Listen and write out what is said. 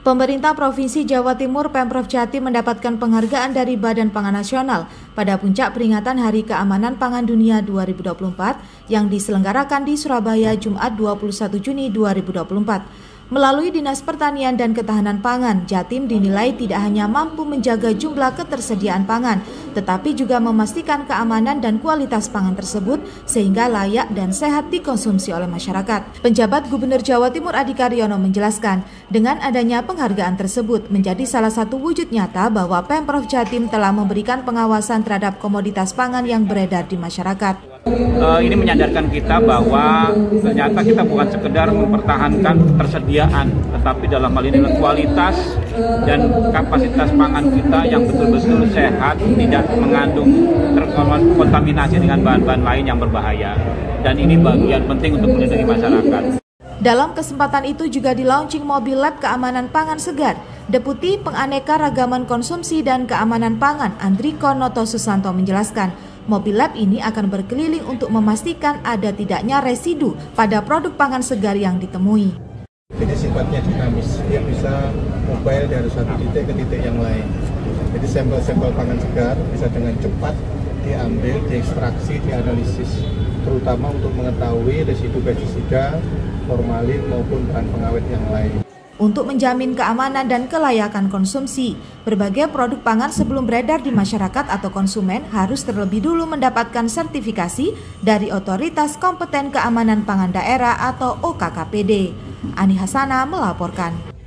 Pemerintah Provinsi Jawa Timur Pemprov Jatim mendapatkan penghargaan dari Badan Pangan Nasional pada puncak peringatan Hari Keamanan Pangan Dunia 2024 yang diselenggarakan di Surabaya Jumat 21 Juni 2024. Melalui Dinas Pertanian dan Ketahanan Pangan, Jatim dinilai tidak hanya mampu menjaga jumlah ketersediaan pangan, tetapi juga memastikan keamanan dan kualitas pangan tersebut sehingga layak dan sehat dikonsumsi oleh masyarakat. Penjabat Gubernur Jawa Timur Adi Karyono menjelaskan, dengan adanya penghargaan tersebut menjadi salah satu wujud nyata bahwa Pemprov Jatim telah memberikan pengawasan terhadap komoditas pangan yang beredar di masyarakat uh, ini menyadarkan kita bahwa ternyata kita bukan sekedar mempertahankan ketersediaan, tetapi dalam hal ini kualitas dan kapasitas pangan kita yang betul-betul sehat, tidak mengandung terkontaminasi dengan bahan-bahan lain yang berbahaya. Dan ini bagian penting untuk melindungi masyarakat. Dalam kesempatan itu juga di launching mobil lab keamanan pangan segar. Deputi Penganeka Ragaman Konsumsi dan Keamanan Pangan Andriko Noto Susanto menjelaskan, Mobil lab ini akan berkeliling untuk memastikan ada tidaknya residu pada produk pangan segar yang ditemui. Jadi sifatnya dinamis, dia bisa mobile dari satu titik ke titik yang lain. Jadi sampel-sampel pangan segar bisa dengan cepat diambil, diekstraksi, dianalisis, terutama untuk mengetahui residu pestisida, formalin maupun bahan pengawet yang lain untuk menjamin keamanan dan kelayakan konsumsi. Berbagai produk pangan sebelum beredar di masyarakat atau konsumen harus terlebih dulu mendapatkan sertifikasi dari Otoritas Kompeten Keamanan Pangan Daerah atau OKKPD. Ani Hasana melaporkan.